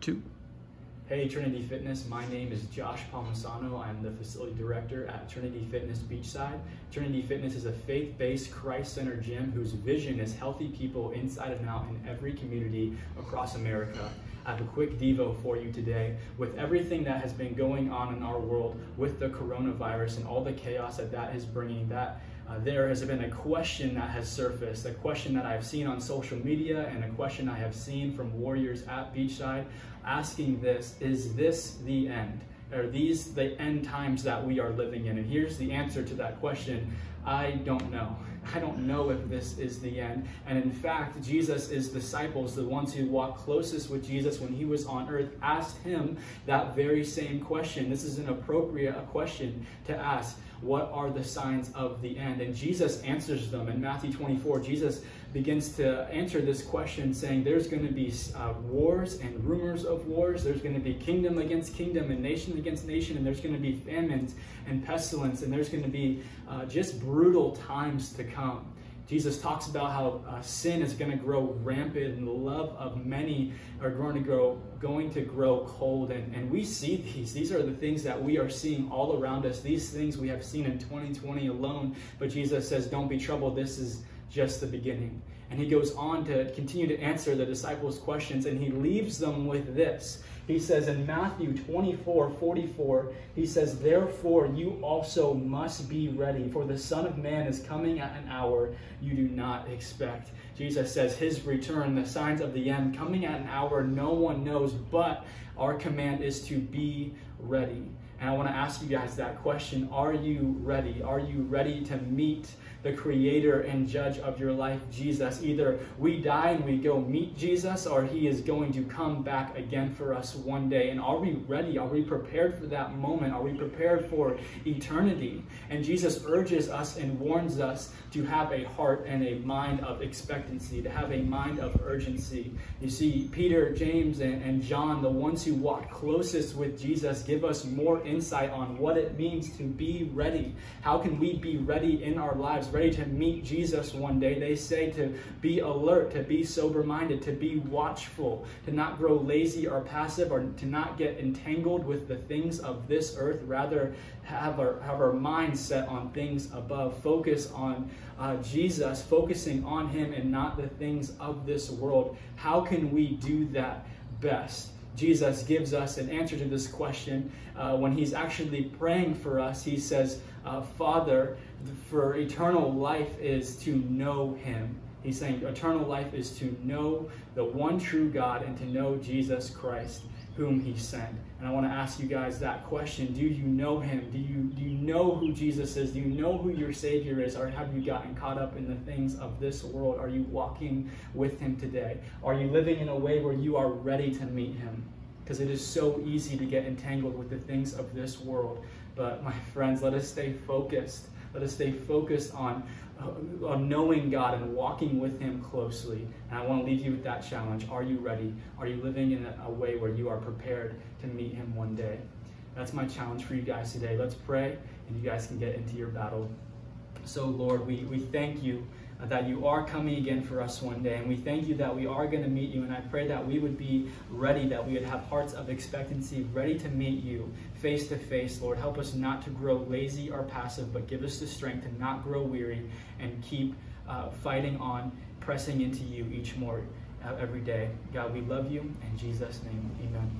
two. Hey Trinity Fitness, my name is Josh Palmisano. I'm the facility director at Trinity Fitness Beachside. Trinity Fitness is a faith-based, Christ-centered gym whose vision is healthy people inside and out in every community across America. I have a quick Devo for you today. With everything that has been going on in our world with the coronavirus and all the chaos that that is bringing, that uh, there has been a question that has surfaced, a question that I've seen on social media and a question I have seen from warriors at Beachside asking this, is this the end? Are these the end times that we are living in? And here's the answer to that question. I don't know. I don't know if this is the end. And in fact, Jesus' is disciples, the ones who walked closest with Jesus when he was on earth, asked him that very same question. This is an appropriate question to ask. What are the signs of the end? And Jesus answers them. In Matthew 24, Jesus begins to answer this question saying there's going to be uh, wars and rumors of wars. There's going to be kingdom against kingdom and nation against nation. And there's going to be famines and pestilence. And there's going to be uh, just brutal times to come. Jesus talks about how uh, sin is going to grow rampant and the love of many are going to grow going to grow cold. And, and we see these. These are the things that we are seeing all around us. These things we have seen in 2020 alone. But Jesus says don't be troubled. This is just the beginning. And he goes on to continue to answer the disciples questions and he leaves them with this he says in Matthew 24 44, he says, Therefore you also must be ready, for the Son of Man is coming at an hour you do not expect. Jesus says, His return, the signs of the end, coming at an hour no one knows, but our command is to be ready. And I want to ask you guys that question Are you ready? Are you ready to meet the creator and judge of your life, Jesus. Either we die and we go meet Jesus, or he is going to come back again for us one day. And are we ready? Are we prepared for that moment? Are we prepared for eternity? And Jesus urges us and warns us to have a heart and a mind of expectancy, to have a mind of urgency. You see, Peter, James, and, and John, the ones who walked closest with Jesus, give us more insight on what it means to be ready. How can we be ready in our lives? ready to meet Jesus one day, they say to be alert, to be sober minded, to be watchful, to not grow lazy or passive, or to not get entangled with the things of this earth. Rather, have our, have our minds set on things above. Focus on uh, Jesus, focusing on Him and not the things of this world. How can we do that best? Jesus gives us an answer to this question uh, when he's actually praying for us. He says, uh, Father, for eternal life is to know him. He's saying eternal life is to know the one true God and to know Jesus Christ whom he sent. And I want to ask you guys that question. Do you know him? Do you, do you know who Jesus is? Do you know who your Savior is? Or have you gotten caught up in the things of this world? Are you walking with him today? Are you living in a way where you are ready to meet him? Because it is so easy to get entangled with the things of this world. But my friends, let us stay focused. Let us stay focused on, uh, on knowing God and walking with Him closely. And I want to leave you with that challenge. Are you ready? Are you living in a way where you are prepared to meet Him one day? That's my challenge for you guys today. Let's pray, and you guys can get into your battle. So, Lord, we, we thank you that you are coming again for us one day. And we thank you that we are going to meet you. And I pray that we would be ready, that we would have hearts of expectancy, ready to meet you face to face. Lord, help us not to grow lazy or passive, but give us the strength to not grow weary and keep uh, fighting on, pressing into you each more uh, every day. God, we love you. In Jesus' name, amen.